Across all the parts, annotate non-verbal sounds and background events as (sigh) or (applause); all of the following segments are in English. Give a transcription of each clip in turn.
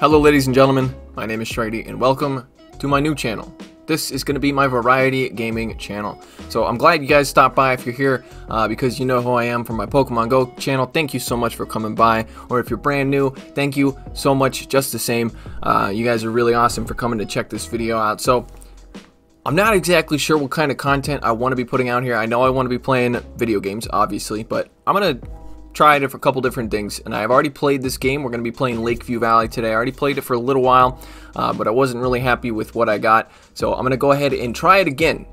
Hello ladies and gentlemen, my name is Shrady and welcome to my new channel. This is going to be my variety gaming channel. So I'm glad you guys stopped by if you're here uh, because you know who I am from my Pokemon Go channel. Thank you so much for coming by. Or if you're brand new, thank you so much just the same. Uh, you guys are really awesome for coming to check this video out. So I'm not exactly sure what kind of content I want to be putting out here. I know I want to be playing video games, obviously, but I'm going to tried a couple different things, and I've already played this game. We're going to be playing Lakeview Valley today. I already played it for a little while, uh, but I wasn't really happy with what I got. So I'm going to go ahead and try it again,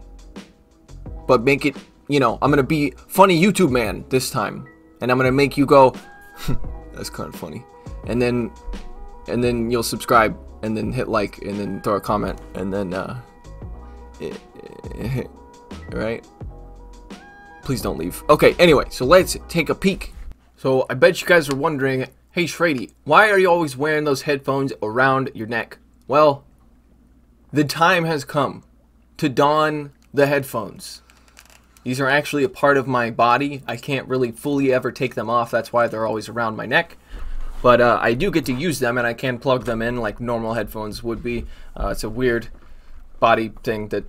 but make it, you know, I'm going to be funny YouTube man this time, and I'm going to make you go, (laughs) that's kind of funny, and then, and then you'll subscribe, and then hit like, and then throw a comment, and then, uh, (laughs) right? Please don't leave. Okay, anyway, so let's take a peek so I bet you guys are wondering, hey Shrady, why are you always wearing those headphones around your neck? Well, the time has come to don the headphones. These are actually a part of my body. I can't really fully ever take them off. That's why they're always around my neck. But uh, I do get to use them and I can plug them in like normal headphones would be. Uh, it's a weird body thing that...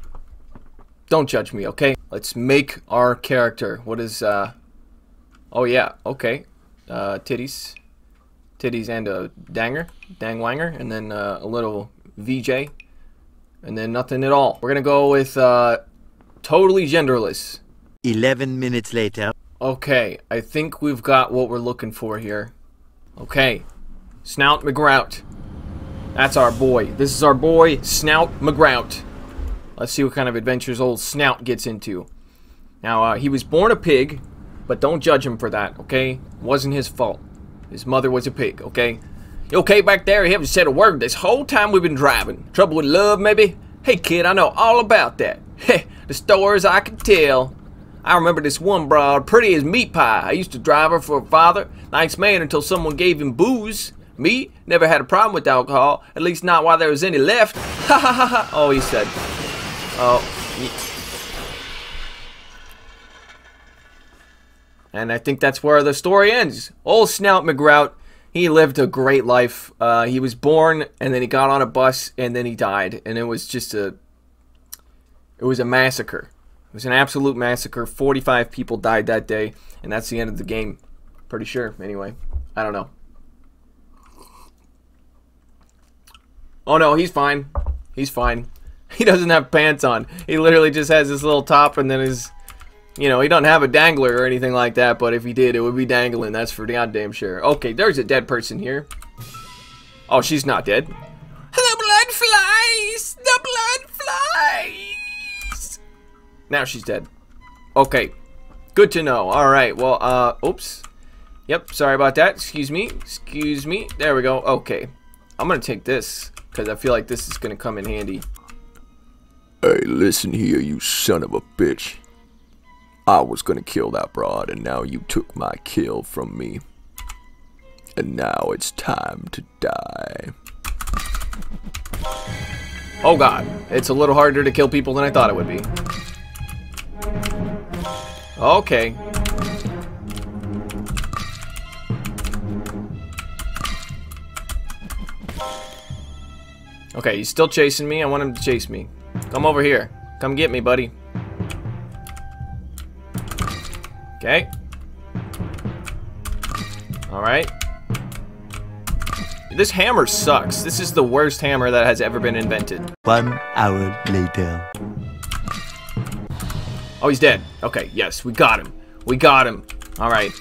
Don't judge me, okay? Let's make our character. What is... Uh, Oh yeah, okay. Uh, titties. Titties and a danger, dang wanger, and then uh, a little VJ, and then nothing at all. We're gonna go with uh, totally genderless. 11 minutes later. Okay, I think we've got what we're looking for here. Okay, Snout McGrout. That's our boy. This is our boy, Snout McGrout. Let's see what kind of adventures old Snout gets into. Now, uh, he was born a pig, but don't judge him for that, okay? Wasn't his fault. His mother was a pig, okay? You okay back there? You haven't said a word this whole time we've been driving. Trouble with love, maybe? Hey, kid, I know all about that. (laughs) Heh, the stories I can tell. I remember this one broad, pretty as meat pie. I used to drive her for a father. Nice man until someone gave him booze. Me? Never had a problem with alcohol. At least not while there was any left. Ha ha ha ha. Oh, he said. Oh. And I think that's where the story ends. Old Snout McGrout, he lived a great life. Uh, he was born, and then he got on a bus, and then he died. And it was just a... It was a massacre. It was an absolute massacre. 45 people died that day, and that's the end of the game. Pretty sure, anyway. I don't know. Oh no, he's fine. He's fine. (laughs) He doesn't have pants on. He literally just has this little top and then his you know, he doesn't have a dangler or anything like that, but if he did, it would be dangling. That's for goddamn sure. Okay, there's a dead person here. Oh, she's not dead. The blood flies! The blood flies! Now she's dead. Okay. Good to know. Alright, well, uh, oops. Yep, sorry about that. Excuse me. Excuse me. There we go. Okay. I'm gonna take this, because I feel like this is gonna come in handy. Hey, listen here, you son of a bitch. I was gonna kill that broad, and now you took my kill from me. And now it's time to die. Oh god, it's a little harder to kill people than I thought it would be. Okay. Okay, he's still chasing me. I want him to chase me. Come over here. Come get me, buddy. Okay. Alright. This hammer sucks. This is the worst hammer that has ever been invented. One hour later. Oh, he's dead. Okay, yes, we got him. We got him. Alright.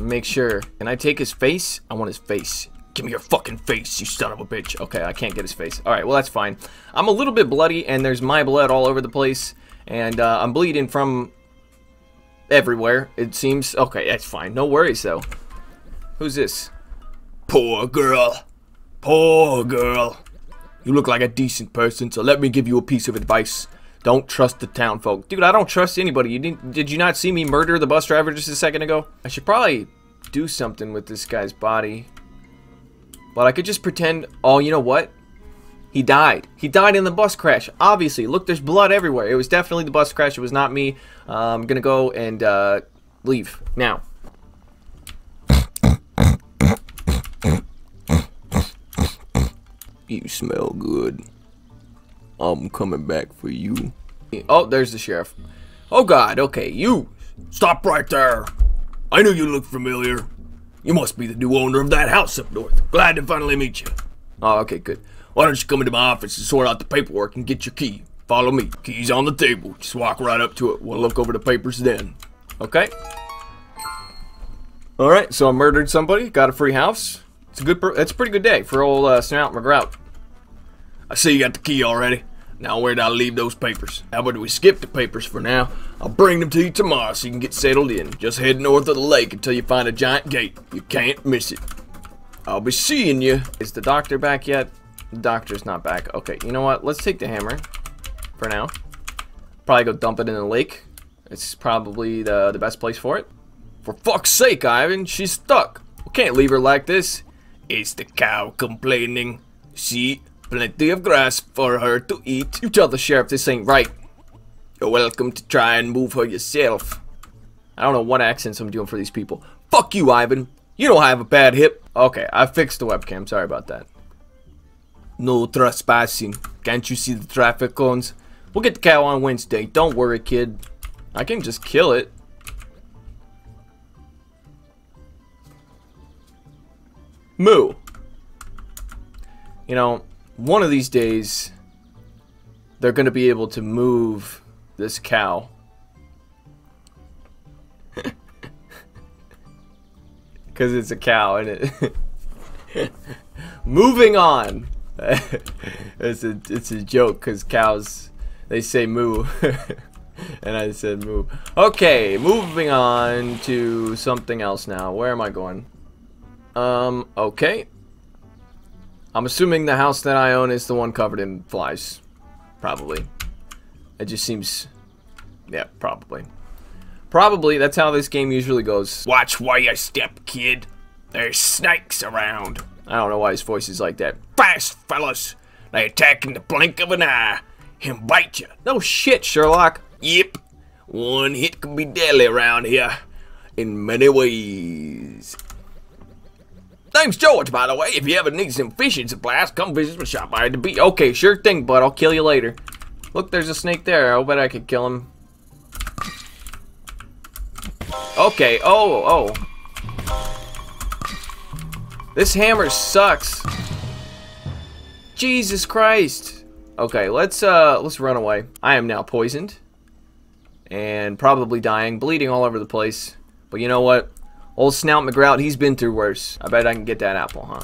Make sure. Can I take his face? I want his face. Give me your fucking face, you son of a bitch. Okay, I can't get his face. Alright, well, that's fine. I'm a little bit bloody, and there's my blood all over the place. And uh, I'm bleeding from everywhere, it seems. Okay, that's fine. No worries, though. Who's this? Poor girl. Poor girl. You look like a decent person, so let me give you a piece of advice. Don't trust the town folk. Dude, I don't trust anybody. You didn't, did you not see me murder the bus driver just a second ago? I should probably do something with this guy's body. But I could just pretend... Oh, you know what? He died. He died in the bus crash. Obviously, look, there's blood everywhere. It was definitely the bus crash. It was not me. Uh, I'm gonna go and uh, leave now. You smell good. I'm coming back for you. Oh, there's the sheriff. Oh God. Okay, you. Stop right there. I knew you looked familiar. You must be the new owner of that house up north. Glad to finally meet you. Oh, okay, good. Why don't you come into my office and sort out the paperwork and get your key? Follow me. Key's on the table. Just walk right up to it. We'll look over the papers then. Okay. All right. So I murdered somebody. Got a free house. It's a good. It's a pretty good day for old uh, Snout McGrout. I see you got the key already. Now where'd I leave those papers? How about we skip the papers for now? I'll bring them to you tomorrow so you can get settled in. Just head north of the lake until you find a giant gate. You can't miss it. I'll be seeing you. Is the doctor back yet? The doctor's not back. Okay, you know what? Let's take the hammer for now. Probably go dump it in the lake. It's probably the, the best place for it. For fuck's sake, Ivan, she's stuck. We can't leave her like this. It's the cow complaining. See, Plenty of grass for her to eat. You tell the sheriff this ain't right. You're welcome to try and move her yourself. I don't know what accents I'm doing for these people. Fuck you, Ivan. You don't have a bad hip. Okay, I fixed the webcam. Sorry about that. No trespassing. Can't you see the traffic cones? We'll get the cow on Wednesday. Don't worry, kid. I can just kill it. Moo. You know, one of these days, they're going to be able to move this cow. (laughs) Because it's a cow, and it. (laughs) Moving on. (laughs) it's a it's a joke because cows they say moo, and I said moo. Okay, moving on to something else now. Where am I going? Um. Okay. I'm assuming the house that I own is the one covered in flies. Probably. It just seems... Yeah, probably. Probably, that's how this game usually goes. Watch where you step, kid. There's snakes around. I don't know why his voice is like that. Fast, fellas. They attack in the blink of an eye and bite you. No shit, Sherlock. Yep. One hit can be deadly around here in many ways. Name's George, by the way. If you ever need some fishing supplies, come visit my shop by the beach. Okay, sure thing, bud. I'll kill you later. Look, there's a snake there. I bet I could kill him. Okay, oh, oh. This hammer sucks. Jesus Christ. Okay, let's uh let's run away. I am now poisoned. And probably dying, bleeding all over the place. But you know what? Old Snout McGrout, he's been through worse. I bet I can get that apple, huh?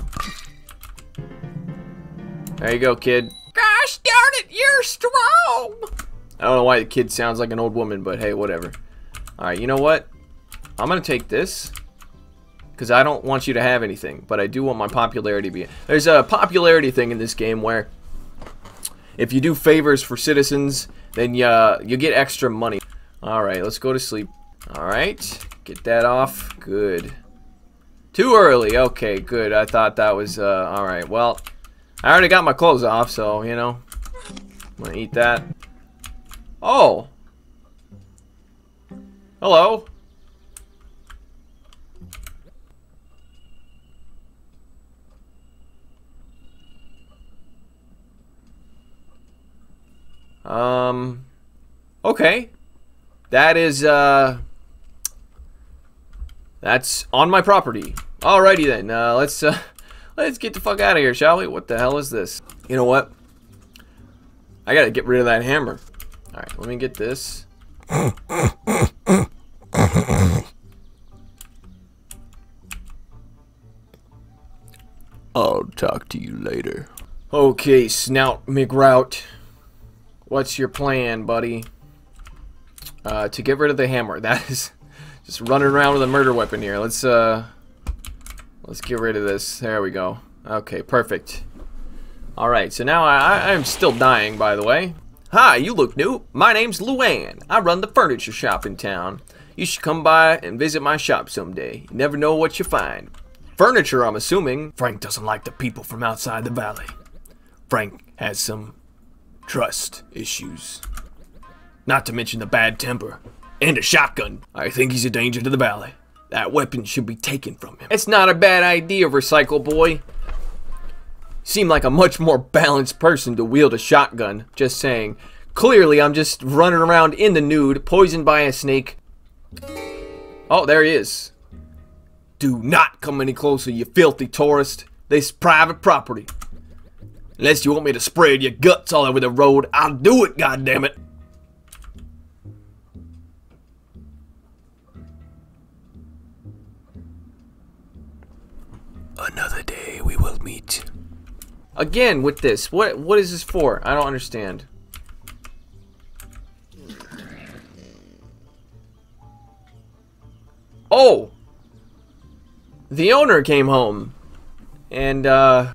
There you go, kid. Gosh darn it, you're strong! I don't know why the kid sounds like an old woman, but hey, whatever. Alright, you know what? I'm gonna take this. Because I don't want you to have anything, but I do want my popularity to be... There's a popularity thing in this game where if you do favors for citizens, then you, you get extra money. Alright, let's go to sleep. Alright. Get that off. Good. Too early. Okay, good. I thought that was, uh, alright. Well, I already got my clothes off, so, you know. I'm gonna eat that. Oh! Hello? Um, okay. That is, uh, that's on my property. Alrighty then. Uh, let's uh, (laughs) let's get the fuck out of here, shall we? What the hell is this? You know what? I gotta get rid of that hammer. Alright, let me get this. (coughs) I'll talk to you later. Okay, Snout McGrout. What's your plan, buddy? Uh, to get rid of the hammer. (laughs) That is just running around with a murder weapon here. Let's, uh... Let's get rid of this. There we go. Okay, perfect. Alright, so now I, I'm still dying, by the way. Hi, you look new. My name's Luann. I run the furniture shop in town. You should come by and visit my shop someday. You never know what you find. Furniture, I'm assuming. Frank doesn't like the people from outside the valley. Frank has some trust issues. Not to mention the bad temper and a shotgun. I think he's a danger to the valley. That weapon should be taken from him. It's not a bad idea, Recycle Boy. Seem like a much more balanced person to wield a shotgun. Just saying. Clearly, I'm just running around in the nude, poisoned by a snake. Oh, there he is. Do not come any closer, you filthy tourist. This is private property. Unless you want me to spread your guts all over the road, I'll do it, goddammit. Another day we will meet. Again with this. What what is this for? I don't understand. Oh. The owner came home. And uh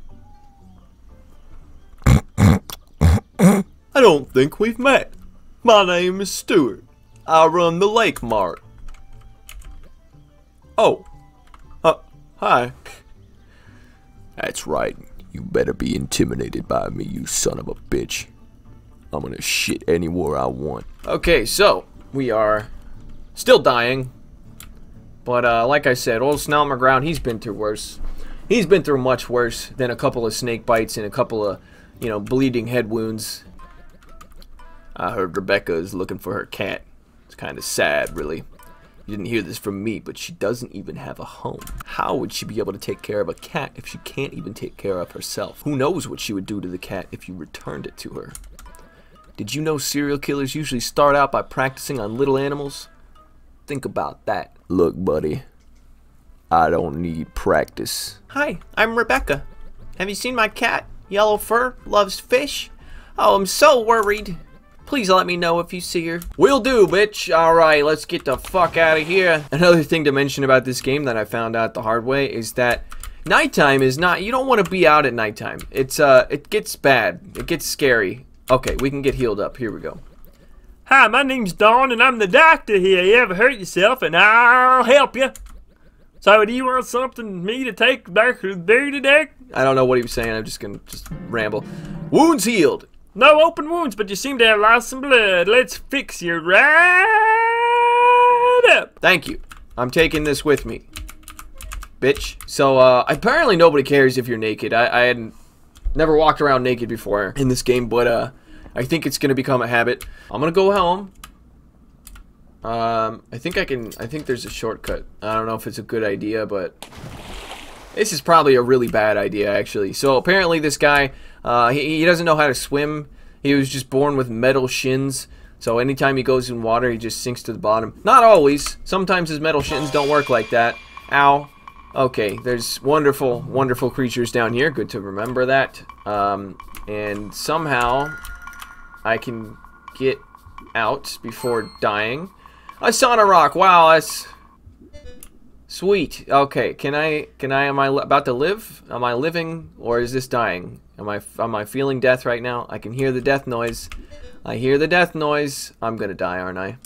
I don't think we've met. My name is Stuart. I run the Lake Mart. Oh. Uh, hi. That's right. You better be intimidated by me, you son of a bitch. I'm gonna shit anywhere I want. Okay, so we are still dying. But uh, like I said, old Snout McGrout, he's been through worse. He's been through much worse than a couple of snake bites and a couple of, you know, bleeding head wounds. I heard Rebecca is looking for her cat. It's kind of sad, really. You didn't hear this from me, but she doesn't even have a home. How would she be able to take care of a cat if she can't even take care of herself? Who knows what she would do to the cat if you returned it to her? Did you know serial killers usually start out by practicing on little animals? Think about that. Look, buddy. I don't need practice. Hi, I'm Rebecca. Have you seen my cat? Yellow fur, loves fish. Oh, I'm so worried. Please let me know if you see her. Will do, bitch. Alright, let's get the fuck out of here. Another thing to mention about this game that I found out the hard way is that nighttime is not, you don't want to be out at nighttime. It's, uh, it gets bad. It gets scary. Okay, we can get healed up. Here we go. Hi, my name's Dawn, and I'm the doctor here. You ever hurt yourself, and I'll help you. So, do you want something me to take back to there today? I don't know what he was saying. I'm just gonna just ramble. Wounds healed. No open wounds, but you seem to have lost some blood. Let's fix you right up. Thank you. I'm taking this with me. Bitch. So, uh, apparently nobody cares if you're naked. I, I hadn't never walked around naked before in this game, but, uh, I think it's gonna become a habit. I'm gonna go home. Um, I think I can, I think there's a shortcut. I don't know if it's a good idea, but this is probably a really bad idea, actually. So, apparently this guy, uh, he, he doesn't know how to swim. He was just born with metal shins. So anytime he goes in water, he just sinks to the bottom. Not always. Sometimes his metal shins don't work like that. Ow. Okay, there's wonderful, wonderful creatures down here. Good to remember that. Um, and somehow I can get out before dying. I saw a rock. Wow, that's sweet. Okay, can I? Can I? Am I about to live? Am I living, or is this dying? Am I? Am I feeling death right now? I can hear the death noise. I hear the death noise. I'm gonna die, aren't I?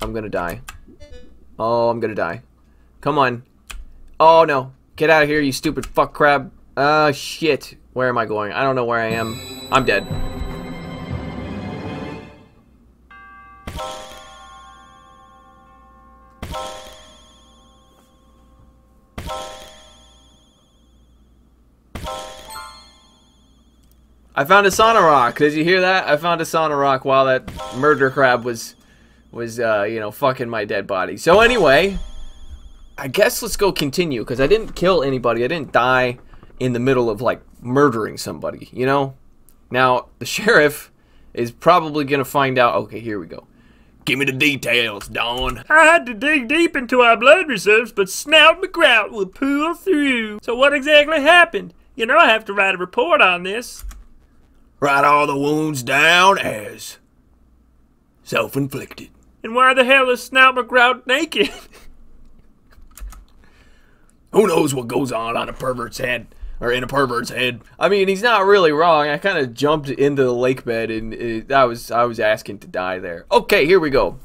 I'm gonna die. Oh, I'm gonna die. Come on. Oh, no. Get out of here, you stupid fuck crab. Ah, uh, shit. Where am I going? I don't know where I am. I'm dead. I found a sauna rock. Did you hear that? I found a sauna rock while that murder crab was, was uh, you know, fucking my dead body. So anyway, I guess let's go continue because I didn't kill anybody. I didn't die in the middle of like murdering somebody. You know. Now the sheriff is probably gonna find out. Okay, here we go. Give me the details, Don. I had to dig deep into our blood reserves, but Snout McGrout will pull through. So what exactly happened? You know I have to write a report on this. Write all the wounds down as self-inflicted. And why the hell is Snout McGrout naked? (laughs) Who knows what goes on on a pervert's head? Or in a pervert's head. I mean, he's not really wrong. I kind of jumped into the lake bed and it, I was I was asking to die there. Okay, here we go.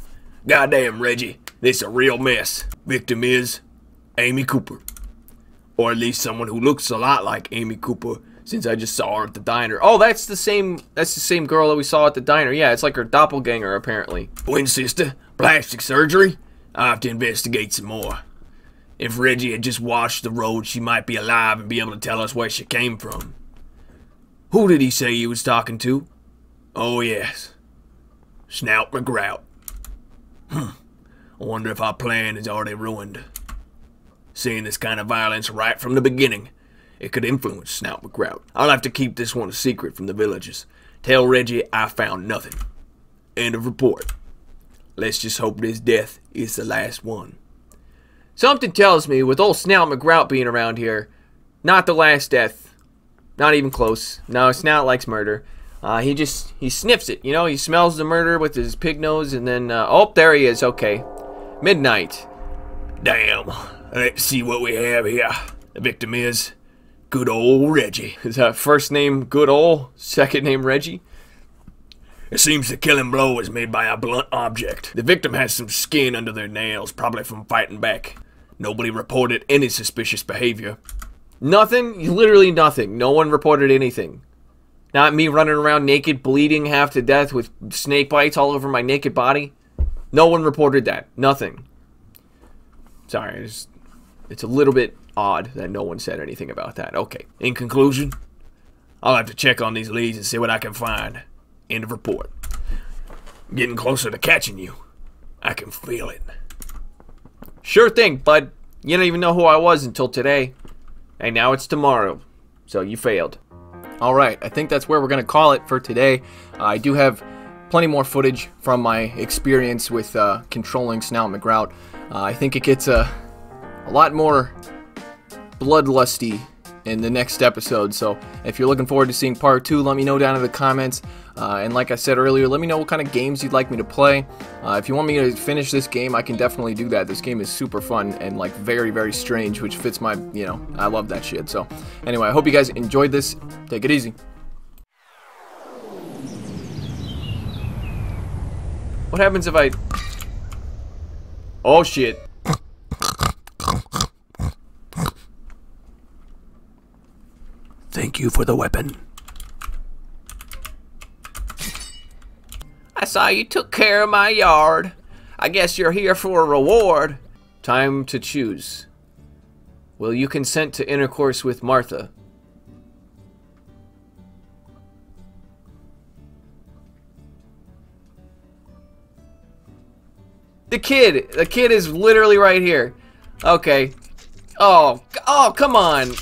Goddamn, Reggie. This is a real mess. Victim is Amy Cooper. Or at least someone who looks a lot like Amy Cooper since I just saw her at the diner. Oh, that's the same. That's the same girl that we saw at the diner. Yeah, it's like her doppelganger apparently. Twin sister, plastic surgery? I have to investigate some more. If Reggie had just watched the road, she might be alive and be able to tell us where she came from. Who did he say he was talking to? Oh, yes. Snout McGrout. Hmm. I wonder if our plan is already ruined. Seeing this kind of violence right from the beginning, it could influence Snout McGrout. I'll have to keep this one a secret from the villagers. Tell Reggie I found nothing. End of report. Let's just hope this death is the last one. Something tells me, with old Snout McGrout being around here, not the last death. Not even close. No, Snout likes murder. Uh, he just, he sniffs it, you know? He smells the murder with his pig nose and then, uh, oh, there he is, okay. Midnight. Damn. Let's see what we have here. The victim is good old Reggie. Is that first name good old, second name Reggie? It seems the killing blow was made by a blunt object. The victim has some skin under their nails, probably from fighting back. Nobody reported any suspicious behavior. Nothing? Literally nothing. No one reported anything. Not me running around naked, bleeding half to death with snake bites all over my naked body. No one reported that. Nothing. Sorry, it's, it's a little bit odd that no one said anything about that. Okay. In conclusion, I'll have to check on these leads and see what I can find. End of report. Getting closer to catching you. I can feel it. Sure thing, bud. You don't even know who I was until today. And now it's tomorrow. So you failed. Alright, I think that's where we're going to call it for today. Uh, I do have plenty more footage from my experience with uh, controlling Snout McGrout. Uh, I think it gets a, a lot more bloodlusty in the next episode. So if you're looking forward to seeing part two, let me know down in the comments. Uh, and like I said earlier, let me know what kind of games you'd like me to play. Uh, if you want me to finish this game, I can definitely do that. This game is super fun and like very, very strange, which fits my, you know, I love that shit. So anyway, I hope you guys enjoyed this. Take it easy. What happens if I... Oh shit. Thank you for the weapon. I saw you took care of my yard. I guess you're here for a reward. Time to choose. Will you consent to intercourse with Martha? The kid! The kid is literally right here. Okay. Oh, oh, come on.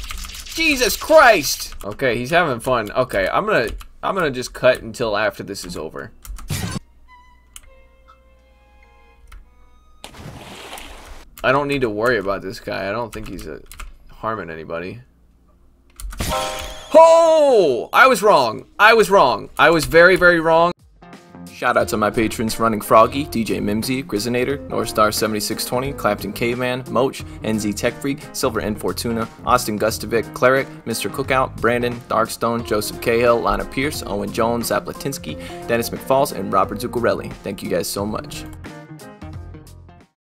Jesus Christ! Okay, he's having fun. Okay, I'm gonna, I'm gonna just cut until after this is over. I don't need to worry about this guy. I don't think he's uh, harming anybody. Oh! I was wrong. I was wrong. I was very, very wrong. Shout out to my patrons Running Froggy, DJ Mimsy, Grizinator, Northstar7620, Clapton Caveman, Moach, NZ Tech Freak, Silver N Fortuna, Austin Gustovic, Cleric, Mr. Cookout, Brandon, Darkstone, Joseph Cahill, Lana Pierce, Owen Jones, Zaplatinsky, Dennis McFalls, and Robert Zuccarelli. Thank you guys so much.